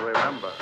Remember.